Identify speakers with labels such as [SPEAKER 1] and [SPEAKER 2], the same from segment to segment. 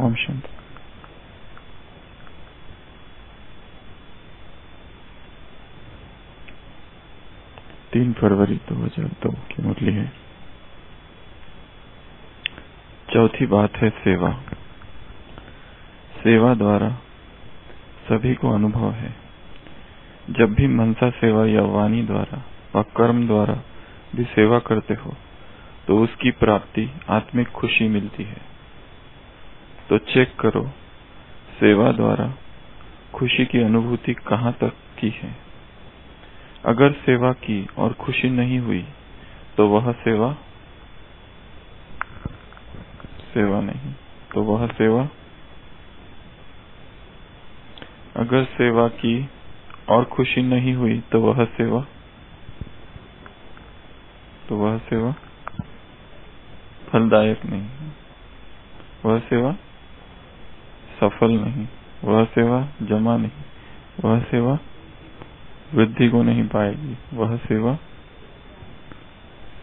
[SPEAKER 1] ओम शांति तीन फरवरी दो हज़ार दो की मुरली है। चौथी बात है सेवा। सेवा द्वारा सभी को अनुभव है। जब भी मनसा सेवा या वाणी द्वारा व कर्म द्वारा भी सेवा करते हो तो उसकी प्राप्ति आत्मिक खुशी मिलती है। तो चेक करो, सेवा द्वारा खुशी की अनुभूति कहाँ तक की है। अगर सेवा की और खुशी नहीं हुई तो वह सेवा सेवा नहीं तो वह सेवा। अगर सेवा की और खुशी नहीं हुई तो वह सेवा तो वह सेवा फलदायक नहीं वह सेवा सफल नहीं। वह सेवा जमा नहीं। वह सेवा वृद्धि को नहीं पाएगी। वह सेवा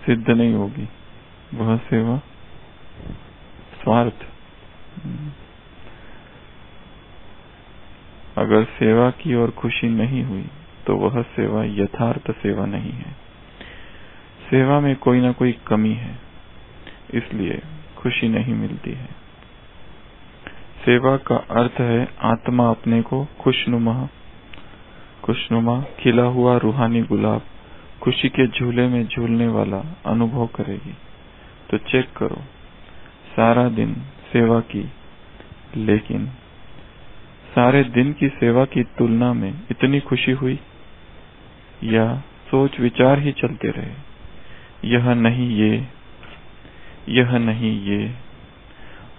[SPEAKER 1] सिद्ध नहीं होगी। वह सेवा स्वार्थ। अगर सेवा की और खुशी नहीं हुई तो वह सेवा यथार्थ सेवा नहीं है। सेवा में कोई ना कोई कमी है, इसलिए खुशी नहीं मिलती है। सेवा का अर्थ है आत्मा अपने को खुशनुमा खुशनुमा खिला हुआ रूहानी गुलाब, खुशी के झूले में झूलने वाला अनुभव करेगी। तो चेक करो, सारा दिन सेवा की, लेकिन सारे दिन की सेवा की तुलना में इतनी खुशी हुई? या सोच विचार ही चलते रहे, यह नहीं ये, यह नहीं ये।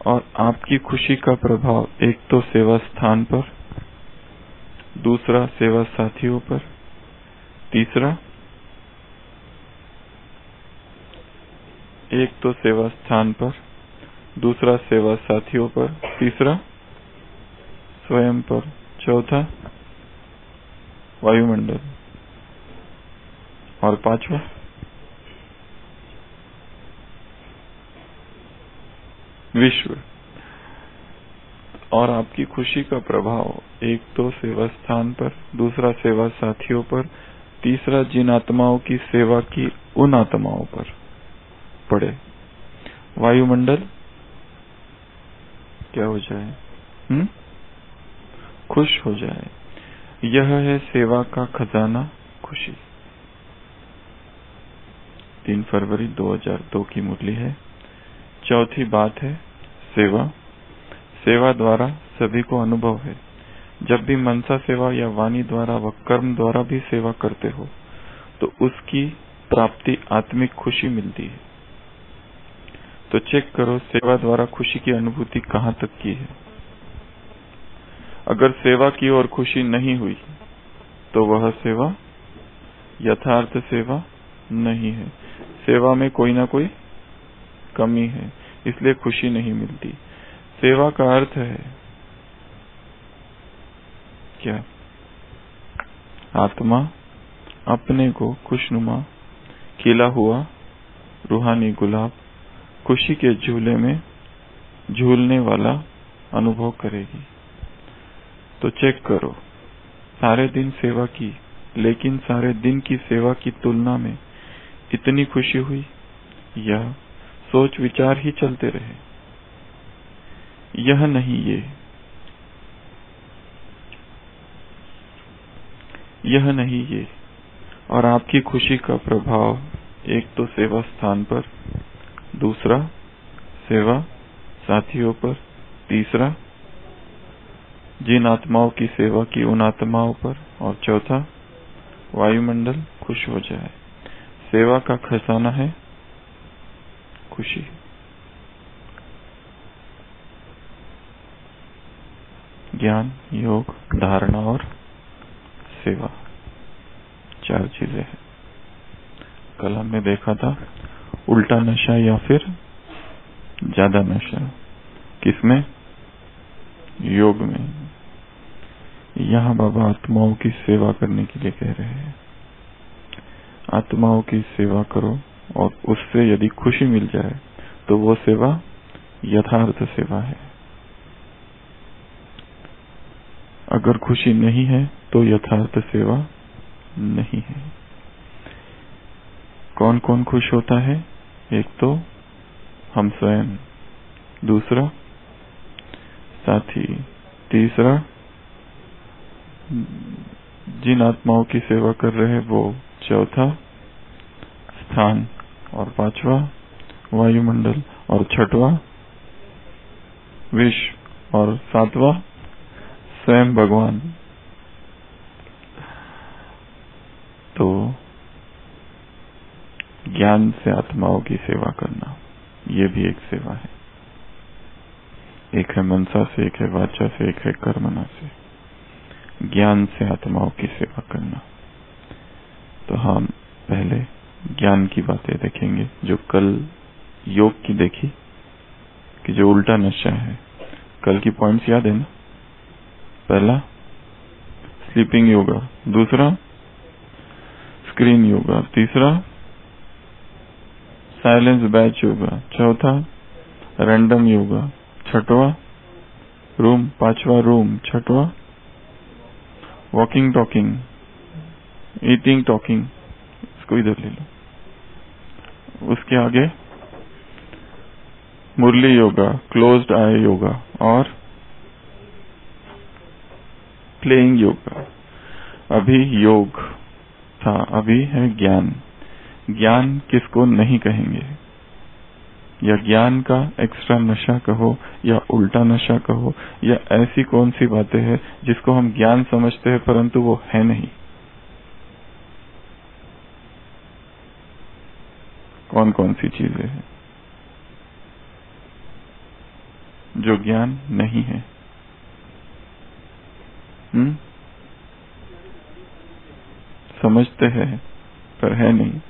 [SPEAKER 1] और आपकी खुशी का प्रभाव एक तो सेवा स्थान पर, दूसरा सेवा साथियों पर, तीसरा एक तो सेवा स्थान पर, दूसरा सेवा साथियों पर, तीसरा स्वयं पर, चौथा वायुमंडल और पांचवा विश्व। और आपकी खुशी का प्रभाव एक तो सेवा स्थान पर, दूसरा सेवा साथियों पर, तीसरा जिन आत्माओं की सेवा की उन आत्माओं पर पड़े। वायुमंडल, क्या हो जाए? हुँ? खुश हो जाए। यह है सेवा का खजाना खुशी। तीन फरवरी 2002 की मुरली है। चौथी बात है, सेवा। सेवा द्वारा सभी को अनुभव है। जब भी मनसा सेवा या वाणी द्वारा व कर्म द्वारा भी सेवा करते हो तो उसकी प्राप्ति आत्मिक खुशी मिलती है। तो चेक करो, सेवा द्वारा खुशी की अनुभूति कहाँ तक की है। अगर सेवा की और खुशी नहीं हुई तो वह सेवा, यथार्थ सेवा नहीं है। सेवा में कोई ना कोई कमी है। इसलिए खुशी नहीं मिलती। सेवा का अर्थ है क्या? आत्मा अपने को खुशनुमा, खिला हुआ, रूहानी गुलाब खुशी के झूले में झूलने वाला अनुभव करेगी। तो चेक करो, सारे दिन सेवा की, लेकिन सारे दिन की सेवा की तुलना में इतनी खुशी हुई या सोच विचार ही चलते रहे। यह नहीं ये। यह नहीं ये। और आपकी खुशी का प्रभाव एक तो सेवा स्थान पर, दूसरा सेवा साथियों पर, तीसरा जिन आत्माओं की सेवा की उन आत्माओं पर, और चौथा वायुमंडल खुश हो जाए। सेवा का खजाना है खुशी। ज्ञान, योग, धारणा और सेवा। चार चीज़ें हैं। कल हमने देखा था, उल्टा नशा या फिर ज़्यादा नशा। किसमें? योग में। यहाँ बाबा आत्माओं की सेवा करने के लिए कह रहे हैं। आत्माओं की सेवा करो। और उससे यदि खुशी मिल जाए तो वो सेवा यथार्थ सेवा है। अगर खुशी नहीं है तो यथार्थ सेवा नहीं है। कौन कौन खुश होता है? एक तो हम स्वयं। दूसरा साथी। तीसरा, जिन आत्माओं की सेवा कर रहे हैं, वो चौथा स्थान। और पांचवा वायुमंडल और छठवा विश्व और सातवा स्वयं भगवान। तो ज्ञान से आत्माओं की सेवा करना, ये भी एक सेवा है। एक है मनसा से, एक है वाचा से, एक है कर्मना से। ज्ञान से आत्माओं की सेवा करना। तो हम पहले ज्ञान की बातें देखेंगे, जो कल योग की देखी, कि जो उल्टा नशा है। कल की पॉइंट्स याद है ना? पहला स्लीपिंग योगा दूसरा स्क्रीन योगा तीसरा साइलेंस बैच योगा चौथा रैंडम योगा छठवा रूम पांचवा रूम छठवा वॉकिंग टॉकिंग ईटिंग टॉकिंग इसको इधर ले लो। उसके आगे Murli yoga closed eye yoga और प्लेइंग योगा अभी योग था, अभी है ज्ञान। ज्ञान किसको नहीं कहेंगे? या ज्ञान का एक्स्ट्रा नशा कहो, या उल्टा नशा कहो, या ऐसी कौन सी बातें हैं जिसको हम ज्ञान समझते हैं, परंतु वो है नहीं। कौन कौन सी चीज़ें हैं? जो ज्ञान नहीं है। हुँ? समझते हैं, पर है नहीं।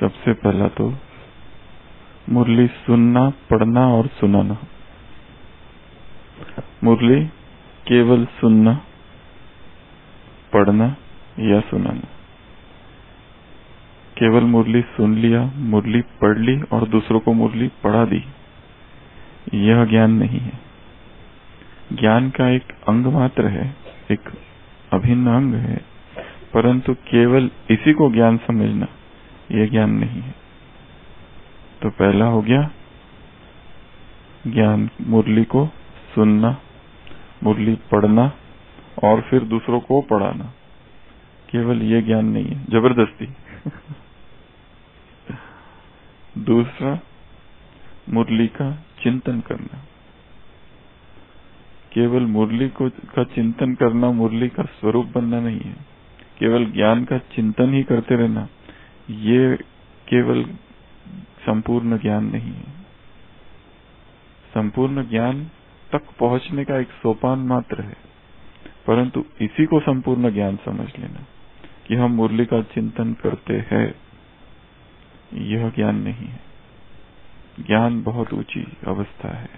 [SPEAKER 1] सबसे पहला तो मुरली सुनना, पढ़ना और सुनाना। मुरली, केवल सुनना, पढ़ना या सुनाना। केवल मुरली सुन लिया, मुरली पढ़ ली और दूसरों को मुरली पढ़ा दी, यह ज्ञान नहीं है। ज्ञान का एक अंग मात्र है, एक अभिन्न अंग है, परंतु केवल इसी को ज्ञान समझना, यह ज्ञान नहीं है। तो पहला हो गया ज्ञान, मुरली को सुनना मुरली पढ़ना और फिर दूसरों को पढ़ाना। केवल ये ज्ञान नहीं है। ज़बरदस्ती। दूसरा, मुरली का चिंतन करना। केवल मुरली को, का चिंतन करना मुरली का स्वरूप बनना नहीं है। केवल ज्ञान का चिंतन ही करते रहना, ये केवल संपूर्ण ज्ञान नहीं है। संपूर्ण ज्ञान तक पहुँचने का एक सोपान मात्र है। परंतु इसी को संपूर्ण ज्ञान समझ लेना कि हम मुरली का चिंतन करते हैं, यह ज्ञान नहीं है। ज्ञान बहुत ऊँची अवस्था है।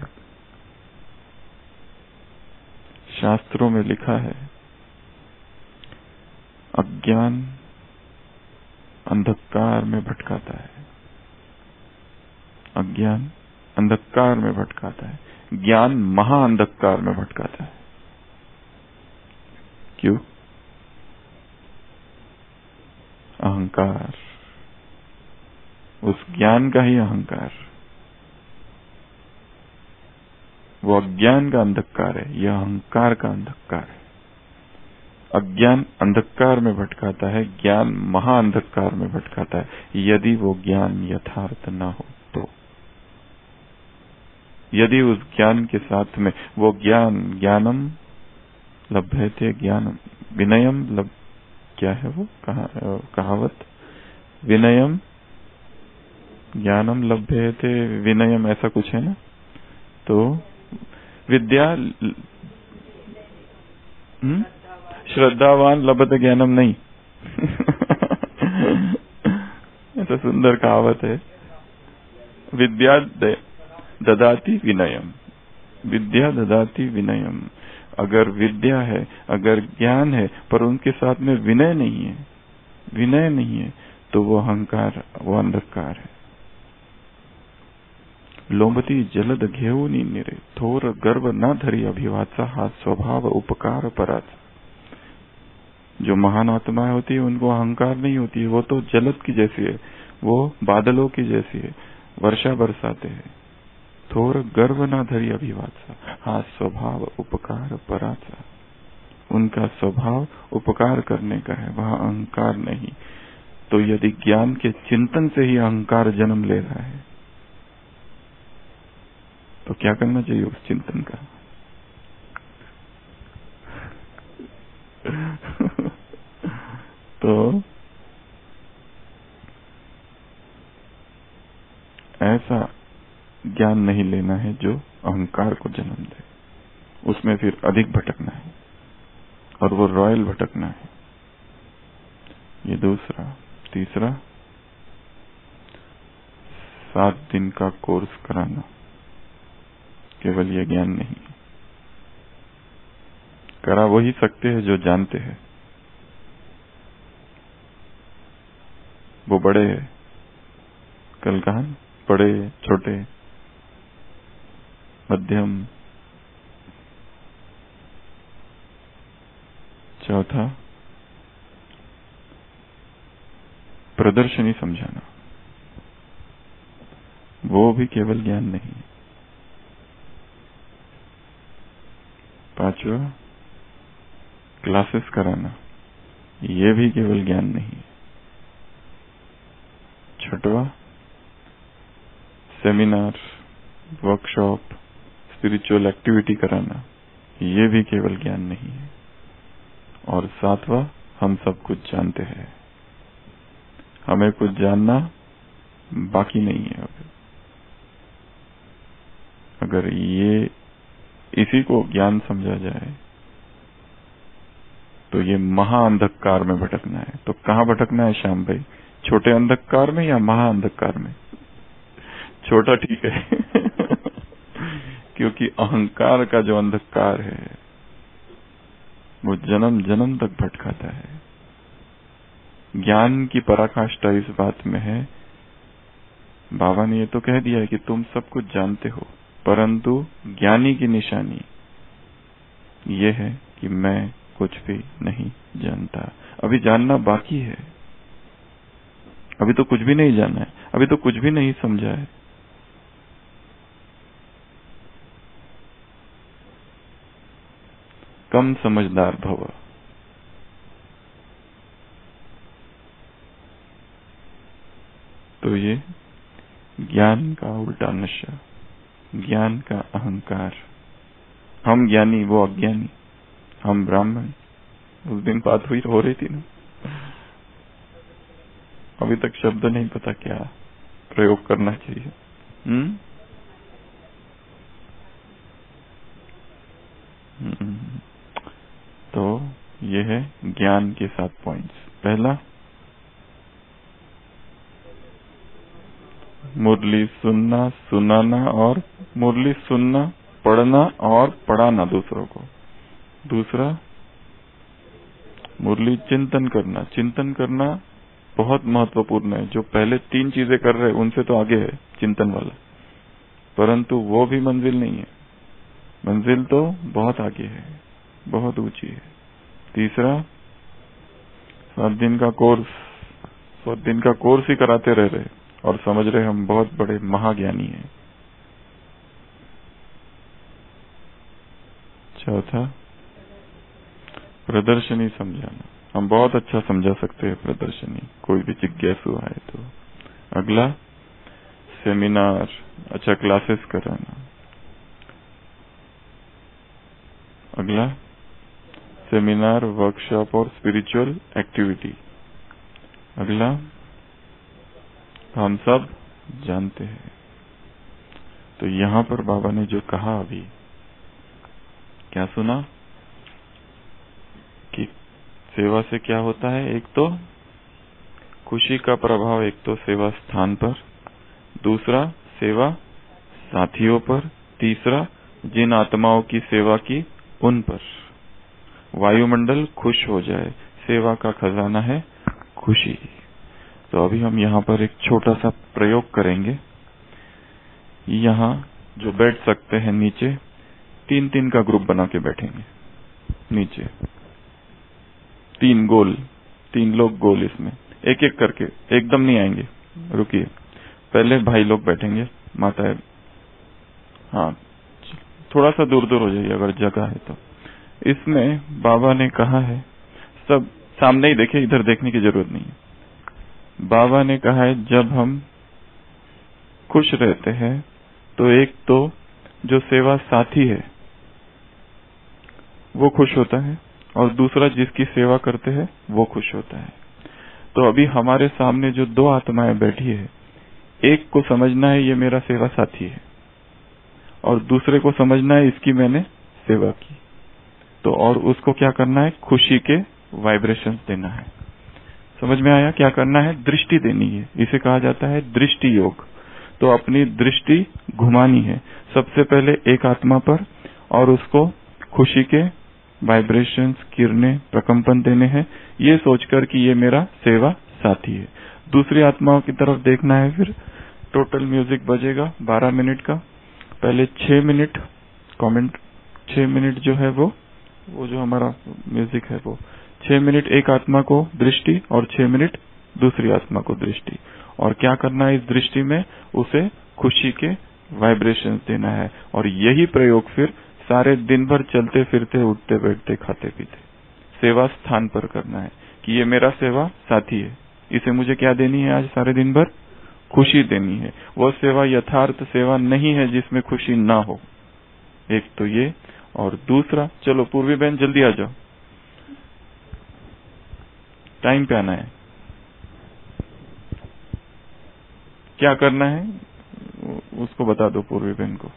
[SPEAKER 1] शास्त्रों में लिखा है, अज्ञान अंधकार में भटकाता है। अज्ञान अंधकार में भटकाता है। ज्ञान महाअंधकार में भटकाता है। क्यों? अहंकार। उस ज्ञान का ही अहंकार। वो अज्ञान का अंधकार है, यह अहंकार का अंधकार है। अज्ञान अंधकार में भटकाता है, ज्ञान महाअंधकार में भटकाता है, यदि वो ज्ञान यथार्थ न हो। यदि उस ज्ञान के साथ में वो ज्ञान ज्ञानम लभ्य थे ज्ञानम विनयम लब क्या है वो? कहा, कहावत? विनयम ज्ञानम लभ्य थे विनयम ऐसा कुछ है ना? तो विद्या हम्म? श्रद्धावान लभत ज्ञानम नहीं। ऐसा सुंदर कहावत है। विद्या ददाती विनयम। विद्या ददाती विनयम। अगर विद्या है, अगर ज्ञान है, पर उनके साथ में विनय नहीं है। विनय नहीं है तो वो अहंकार, वो अंधकार है। लोमती जलद घेऊनी निरे थोर गर्व न धरी अभिवाचा, हा स्वभाव उपकार पराचा। जो महान आत्माएँ होती है, उनको अहंकार नहीं होती है, वो तो जलद की जैसी है, वो बादलों की जैसी है, वर्षा बरसाते हैं। थोर गर्व न धरी अभिवाचा, हा स्वभाव उपकार पराचा। उनका स्वभाव उपकार करने का है, वह अहंकार नहीं। तो यदि ज्ञान के चिंतन से ही अहंकार जन्म ले रहा है तो क्या करना चाहिए उस चिंतन का तो ऐसा ज्ञान नहीं लेना है जो अहंकार को जन्म दे। उसमें फिर अधिक भटकना है और वो रॉयल भटकना है। ये दूसरा, तीसरा, सात दिन का कोर्स कराना। केवल ये ज्ञान नहीं करा वही सकते हैं जो जानते हैं। वो बड़े हैं। कल कहा? बड़े, छोटे मध्यम, चौथा, प्रदर्शनी समझाना। वो भी केवल ज्ञान नहीं पांचवा, क्लासेस कराना। ये भी केवल ज्ञान नहीं छठवा, सेमिनार वर्कशॉप स्पिरिचुअल एक्टिविटी कराना, ये भी केवल ज्ञान नहीं है। और सातवा, हम सब कुछ जानते हैं। हमें कुछ जानना बाकी नहीं है अभी। अगर ये इसी को ज्ञान समझा जाए तो ये महा अंधकार में भटकना है। तो कहाँ भटकना है श्याम भाई? छोटे अंधकार में या महा अंधकार में? छोटा ठीक है। क्योंकि अहंकार का जो अंधकार है, वो जन्म जन्म तक भटकाता है। ज्ञान की पराकाष्ठा इस बात में है। बाबा ने ये तो कह दिया है कि तुम सब कुछ जानते हो, परंतु ज्ञानी की निशानी ये है कि मैं कुछ भी नहीं जानता। अभी जानना बाकी है। अभी तो कुछ भी नहीं जाना है। अभी तो कुछ भी नहीं समझा है। कम समझदार भव। तो ये ज्ञान का उल्टा नशा, ज्ञान का अहंकार। हम ज्ञानी, वो अज्ञानी। हम ब्राह्मण। उस दिन बात हुई, हो रही थी ना? अभी तक शब्द नहीं पता क्या प्रयोग करना चाहिए। हम्म। तो ये है ज्ञान के सात पॉइंट्स पहला, मुरली सुनना, सुनाना और मुरली सुनना, पढ़ना और पढ़ाना दूसरों को. दूसरा, मुरली चिंतन करना. चिंतन करना बहुत महत्वपूर्ण है. जो पहले तीन चीज़ें कर रहे, उनसे तो आगे है, चिंतन वाला. परंतु वो भी मंजिल नहीं है. मंजिल तो बहुत आगे है. बहुत ऊँची है। तीसरा, सात दिन का कोर्स, सात दिन का कोर्स ही कराते रह रहे और समझ रहे हम बहुत बड़े महाज्ञानी हैं। चौथा, प्रदर्शनी समझाना। हम बहुत अच्छा समझा सकते हैं प्रदर्शनी, कोई भी जिज्ञासु आए तो। अगला, सेमिनार अच्छा क्लासेस कराना। अगला सेमिनार वर्कशॉप और स्पिरिचुअल एक्टिविटी अगला, हम सब जानते हैं। तो यहाँ पर बाबा ने जो कहा अभी, क्या सुना? कि सेवा से क्या होता है? एक तो खुशी का प्रभाव एक तो सेवा स्थान पर, दूसरा सेवा साथियों पर, तीसरा जिन आत्माओं की सेवा की उन पर। वायुमंडल खुश हो जाए, सेवा का खजाना है खुशी। तो अभी हम यहाँ पर एक छोटा सा प्रयोग करेंगे। यहाँ जो बैठ सकते हैं नीचे तीन तीन का ग्रुप बना के बैठेंगे। नीचे। तीन गोल, तीन लोग गोल इसमें। एक एक करके, एकदम नहीं आएँगे। रुकिए। पहले भाई लोग बैठेंगे, माता है। थोड़ा सा दूर दूर हो जाइए, अगर जगह है तो। इसमें बाबा ने कहा है, सब सामने ही देखे, इधर देखने की ज़रूरत नहीं है। बाबा ने कहा है, जब हम खुश रहते हैं तो एक तो जो सेवा साथी है, वो खुश होता है, और दूसरा जिसकी सेवा करते हैं, वो खुश होता है। तो अभी हमारे सामने जो दो आत्माएँ बैठी है, एक को समझना है, ये मेरा सेवा साथी है, और दूसरे को समझना है, इसकी मैंने सेवा की। तो और उसको क्या करना है? खुशी के वाइब्रेशन देना है। समझ में आया? क्या करना है? दृष्टि देनी है। इसे कहा जाता है दृष्टि योग। तो अपनी दृष्टि घुमानी है। सबसे पहले एक आत्मा पर और उसको खुशी के वाइब्रेशंस किरणें, प्रकंपन देने हैं। ये सोचकर कि ये मेरा सेवा साथी है। दूसरी आत्माओं की तरफ़ देखना है फिर। टोटल म्यूज़िक बजेगा 12 मिनट का। पहले 6 मिनट कमेंट 6 मिनट जो है वो वो जो हमारा म्यूज़िक है वो। छह मिनट एक आत्मा को दृष्टि और छह मिनट दूसरी आत्मा को दृष्टि। और क्या करना है इस दृष्टि में? उसे खुशी के वाइब्रेशन देना है। और यही प्रयोग फिर सारे दिन भर चलते फिरते, उठते बैठते, खाते पीते। सेवा स्थान पर करना है कि ये मेरा सेवा साथी है। इसे मुझे क्या देनी है आज सारे दिन भर? खुशी देनी है। वो सेवा यथार्थ सेवा नहीं है जिसमें खुशी ना हो। एक तो ये और दूसरा, चलो पूर्वी बहन, जल्दी आ जाओ। टाइम पे आना है। क्या करना है? उसको बता दो पूर्वी बहन को।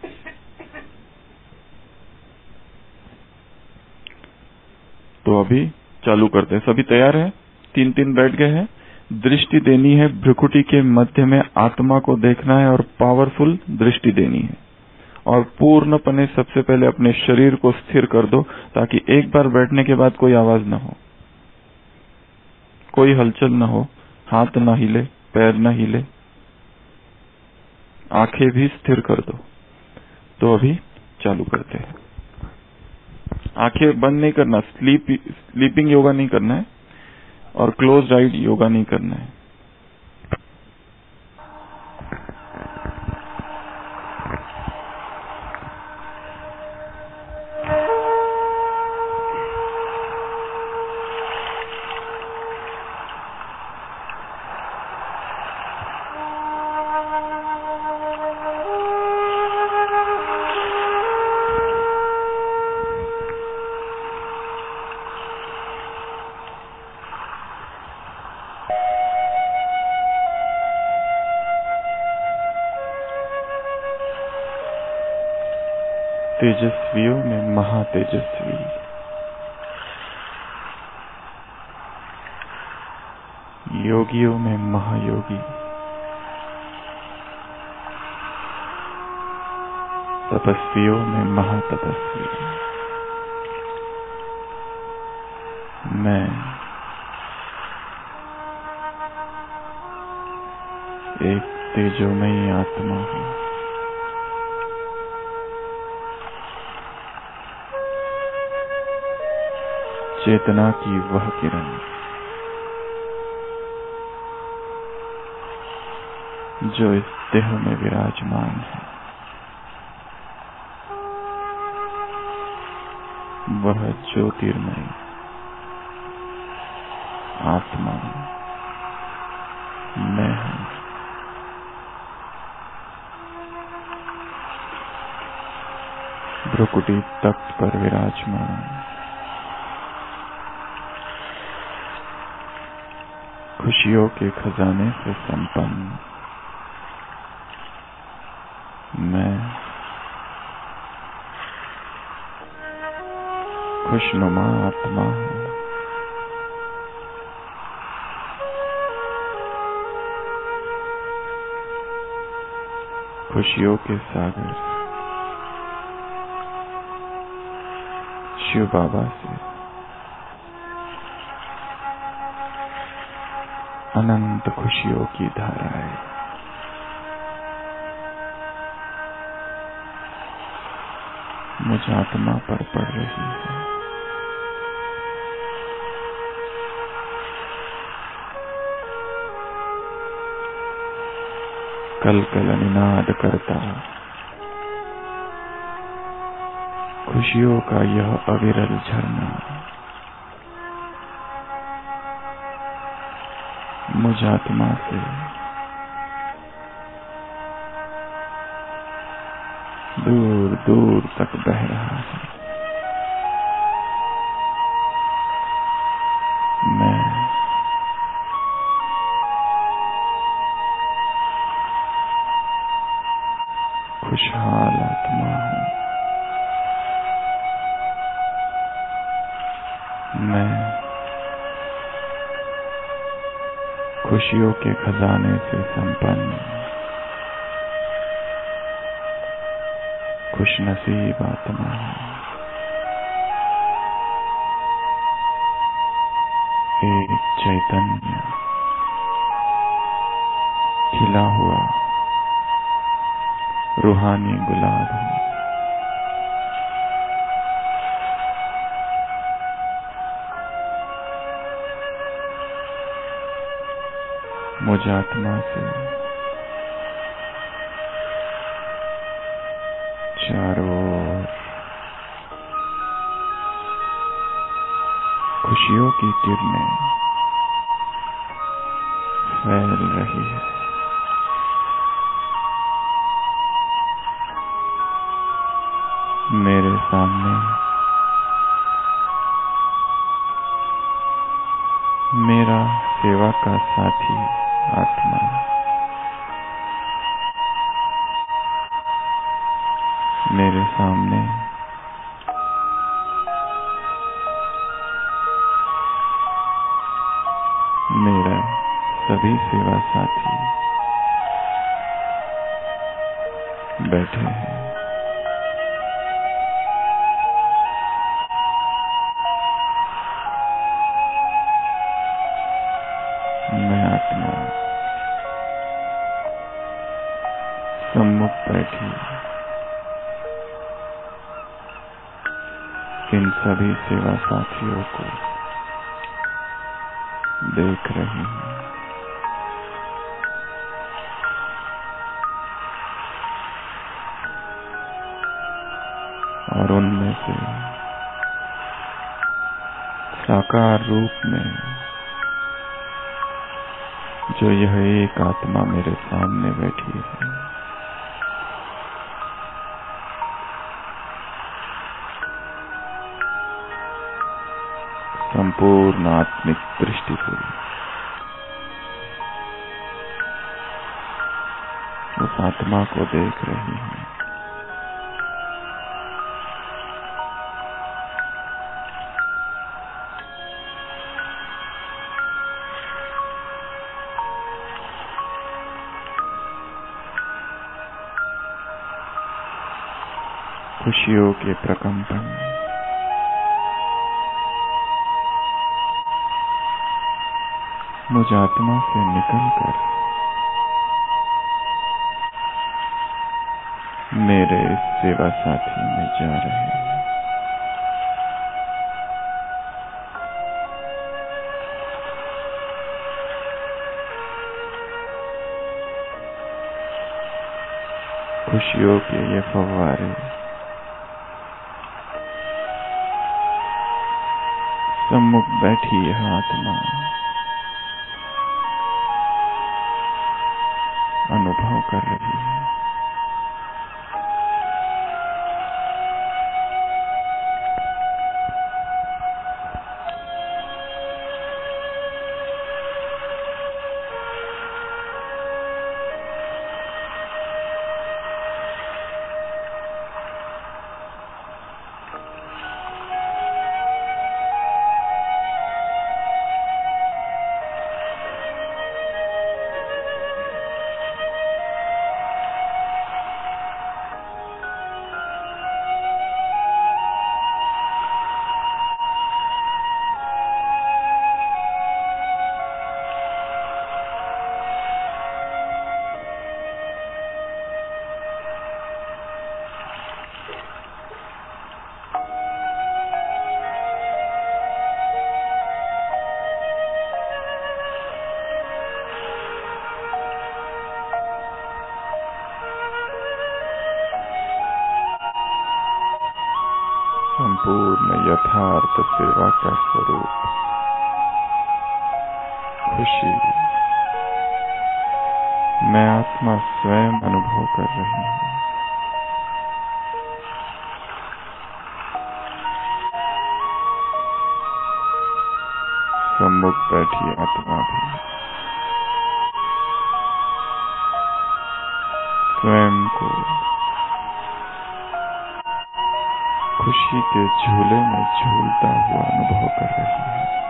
[SPEAKER 1] तो अभी चालू करते हैं। सभी तैयार है? तीन तीन बैठ गए हैं। दृष्टि देनी है, भ्रुकुटी के मध्य में आत्मा को देखना है और पावरफुल दृष्टि देनी है। और पूर्णपने सबसे पहले अपने शरीर को स्थिर कर दो, ताकि एक बार बैठने के बाद कोई आवाज़ न हो। कोई हलचल न हो, हाथ न हिले, पैर न हिले, आँखें भी स्थिर कर दो। तो अभी चालू करते हैं। आँखें बंद नहीं करना, स्लीप, स्लीपिंग योगा नहीं करना है, और क्लोज राइड योगा नहीं करना है। तेजस्वियों में महातेजस्वी योगियों में महायोगी। तपस्वियों में महातपस्वी। मैं एक तेजोमयी आत्मा हूँ। चेतना की वह किरण। जो इस देह में विराजमान है, वह ज्योतिर्मय आत्मा मैं हूँ। भ्रुकुटी तख्त पर विराजमान। खुशियों के खजाने से संपन्न। मैं खुशनुमा आत्मा हूँ। खुशियों के सागर शिव बाबा से। अनंत खुशियों की धाराएँ। मुझ आत्मा पर पड़ रही है। कल कल निनाद करता खुशियों का यह अविरल झरना मुझ आत्मा से। दूर दूर तक बह रहा है। खजाने से संपन्न। खुश नसीब आत्मा। एक चैतन्य खिला हुआ रूहानी गुलाब है। मुझ आत्मा से। चारों खुशियों की किरणें फैल रही है। मेरे सामने मेरा सेवा का साथी आत्मा। मेरे सामने। मेरा सभी सेवा साथी बैठे हैं। बैठी इन सभी सेवा साथियों को देख रही हूँ? और उनमें से साकार रूप में जो यह एक आत्मा मेरे सामने बैठी है संपूर्ण आत्मिक दृष्टि से। उस आत्मा को देख रही हूँ। खुशियों के प्रकंपन। मुझ आत्मा से निकलकर मेरे सेवा साथी में जा रहे हैं। खुशियों के ये फवारे सम्मुख बैठी यह आत्मा। अनुभव कर रही है। सम्मुख बैठी आत्मा भी स्वयं को खुशी के झूले में झूलता हुआ अनुभव कर रही है।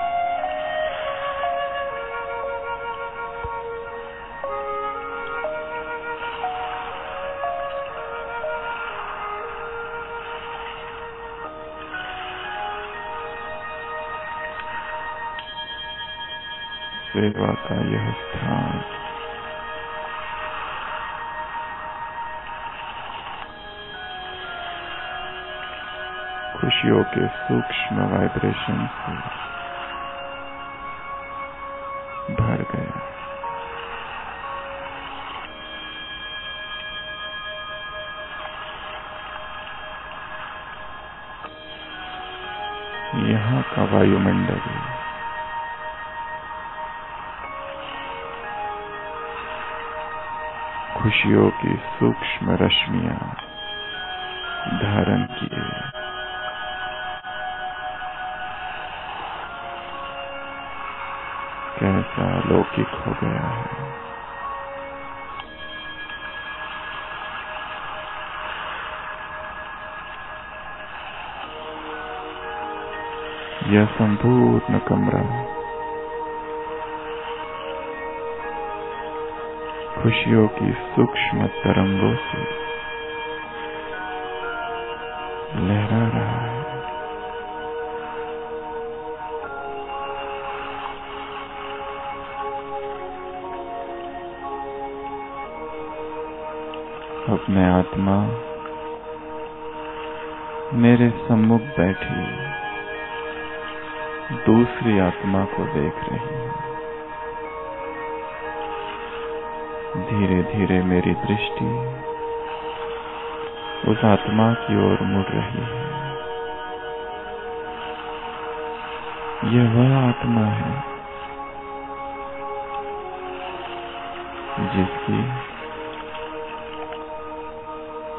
[SPEAKER 1] खुशियों की सूक्ष्म रश्मियाँ धारण किए। कैसा लौकिक हो गया है। यह संपूर्ण कमरा खुशियों की सूक्ष्म तरंगों से लहरा रहा है। अपने आत्मा मेरे सम्मुख बैठी, दूसरी आत्मा को देख रही है। धीरे धीरे मेरी दृष्टि उस आत्मा की ओर मुड़ रही है। यह वह आत्मा है जिसकी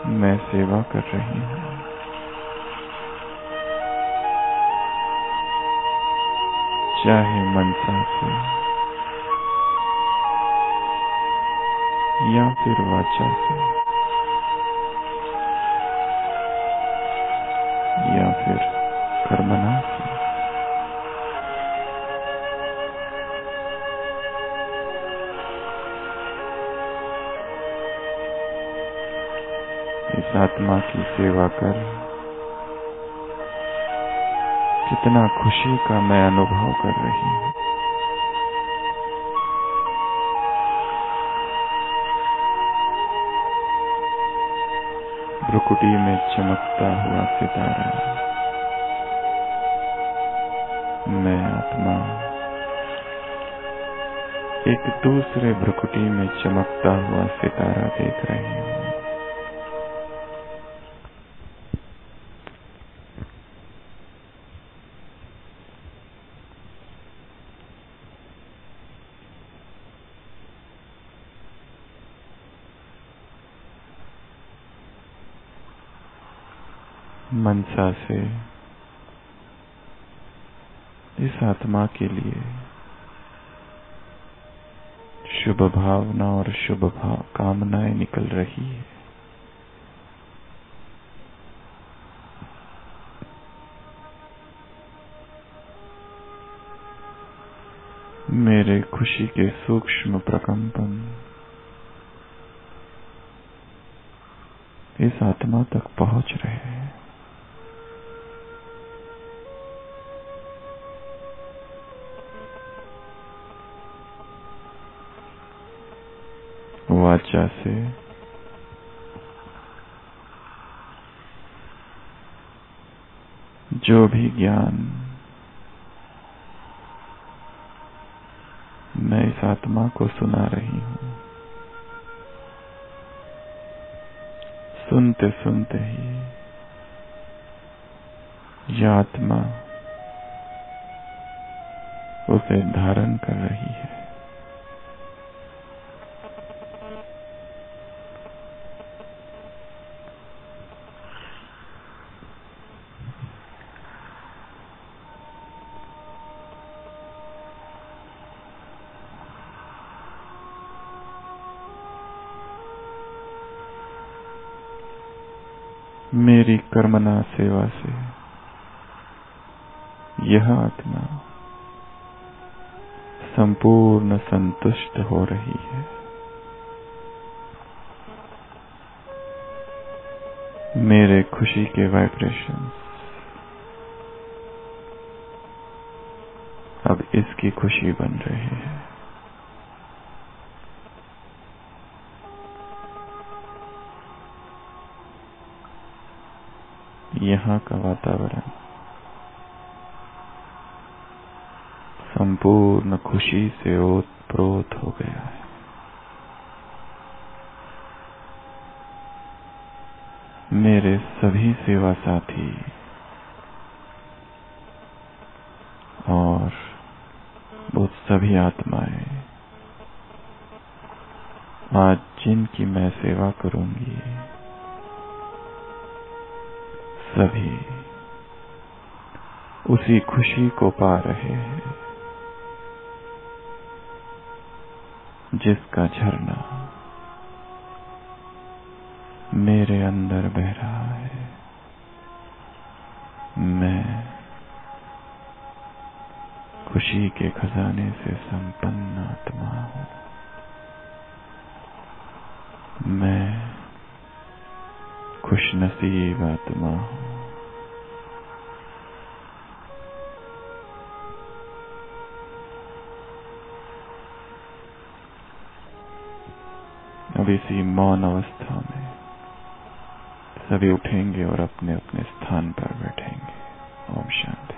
[SPEAKER 1] मैं सेवा कर रही हूँ। चाहे मनसा से या फिर वाचा से या फिर कर्मना से इस आत्मा की सेवा कर। कितना खुशी का मैं अनुभव कर रही हूँ। भ्रुकुटी में चमकता हुआ सितारा। मैं आत्मा। एक दूसरे भ्रुकुटी में चमकता हुआ सितारा देख रही हूँ। मनसा से इस आत्मा के लिए शुभ भावना और शुभ भाव कामनाएँ निकल रही है। मेरे खुशी के सूक्ष्म प्रकंपन इस आत्मा तक पहुँच रहे हैं। वाचा से जो भी ज्ञान मैं इस आत्मा को सुना रही हूँ, सुनते सुनते ही यह आत्मा उसे धारण कर रही है। संपूर्ण संतुष्ट हो रही है। मेरे खुशी के वाइब्रेशन अब इसकी खुशी बन रहे हैं। यहाँ का वातावरण। संपूर्ण खुशी से ओतप्रोत हो गया है। मेरे सभी सेवा साथी और वो सभी आत्माएँ, आज जिनकी मैं सेवा करूँगी, सभी उसी खुशी को पा रहे हैं। जिसका झरना मेरे अंदर बह रहा है, मैं खुशी के खजाने से संपन्न आत्मा हूँ। मैं खुशनसीब आत्मा हूँ। अब इसी मौन अवस्था में सभी उठेंगे और अपने अपने स्थान पर बैठेंगे। ओम शांति।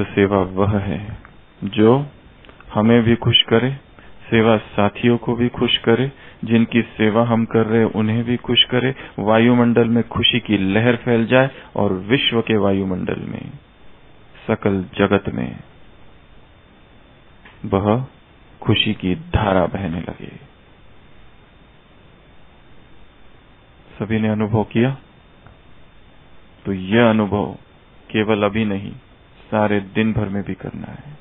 [SPEAKER 1] यथार्थ सेवा वह है, जो हमें भी खुश करे, सेवा साथियों को भी खुश करे, जिनकी सेवा हम कर रहे उन्हें भी खुश करे, वायुमंडल में खुशी की लहर फैल जाए और विश्व के वायुमंडल में, सकल जगत में, वह खुशी की धारा बहने लगे। सभी ने अनुभव किया? तो यह अनुभव केवल अभी नहीं सारे दिन भर में भी करना है।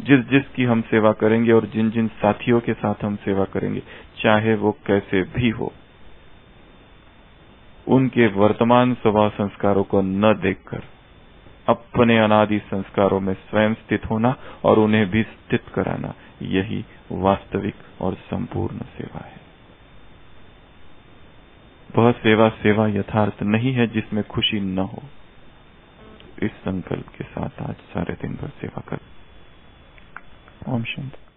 [SPEAKER 1] जिस जिस की हम सेवा करेंगे और जिन जिन साथियों के साथ हम सेवा करेंगे, चाहे वो कैसे भी हो, उनके वर्तमान स्वभाव संस्कारों को न देखकर, अपने अनादि संस्कारों में स्वयं स्थित होना और उन्हें भी स्थित कराना, यही वास्तविक और संपूर्ण सेवा है। वह सेवा सेवा यथार्थ नहीं है जिसमें खुशी न हो। इस संकल्प के साथ आज सारे दिन भर सेवा कर। ओम शांति